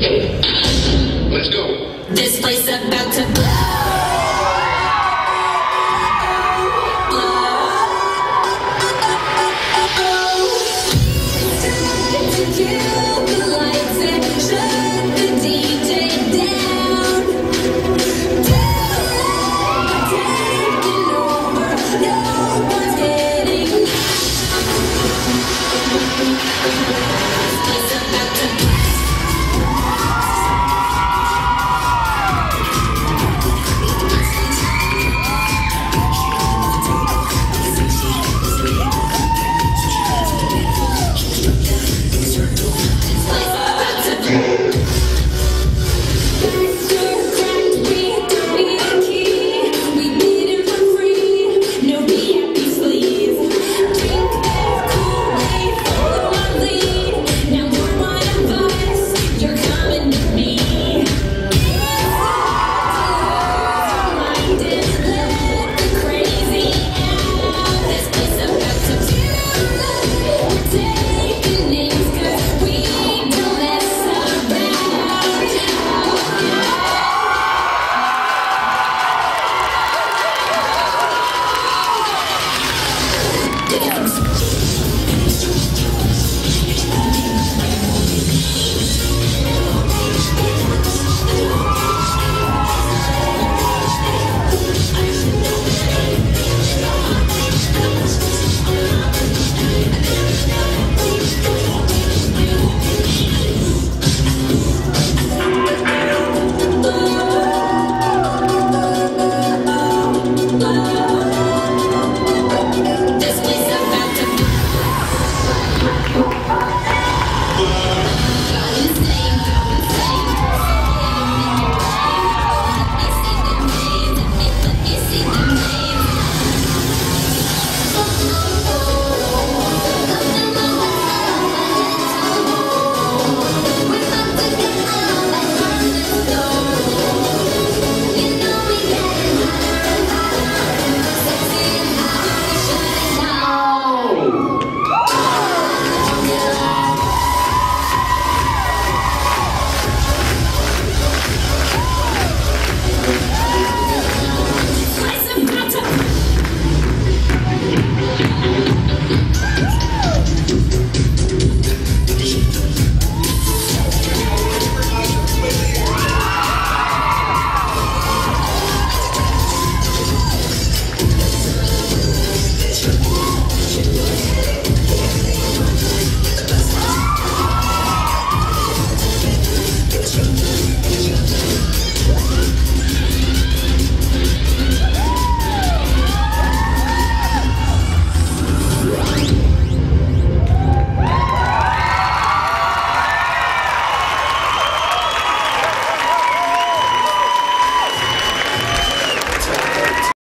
Let's go. This place about to blow.